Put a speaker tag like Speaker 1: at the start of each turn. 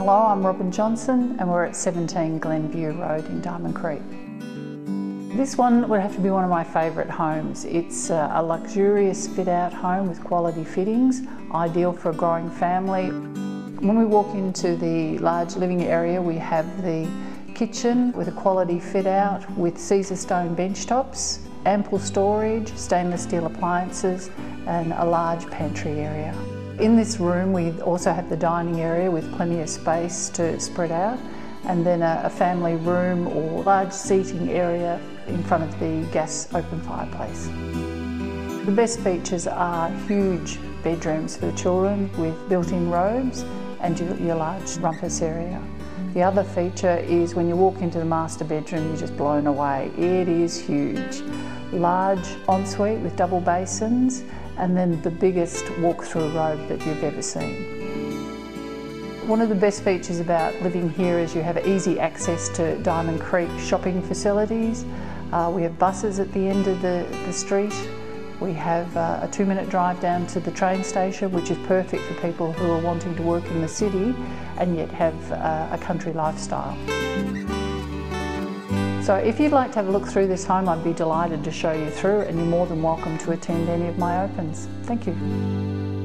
Speaker 1: Hello, I'm Robyn Johnson and we're at 17 Glenview Road in Diamond Creek. This one would have to be one of my favourite homes. It's uh, a luxurious fit out home with quality fittings, ideal for a growing family. When we walk into the large living area we have the kitchen with a quality fit out with Caesar stone bench tops, ample storage, stainless steel appliances and a large pantry area. In this room we also have the dining area with plenty of space to spread out and then a, a family room or large seating area in front of the gas open fireplace. The best features are huge bedrooms for the children with built-in robes and your, your large rumpus area. The other feature is when you walk into the master bedroom, you're just blown away. It is huge. Large ensuite with double basins and then the biggest walk-through robe that you've ever seen. One of the best features about living here is you have easy access to Diamond Creek shopping facilities. Uh, we have buses at the end of the, the street. We have uh, a two minute drive down to the train station, which is perfect for people who are wanting to work in the city and yet have uh, a country lifestyle. So if you'd like to have a look through this home, I'd be delighted to show you through and you're more than welcome to attend any of my opens. Thank you.